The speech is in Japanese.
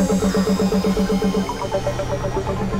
ハハハハ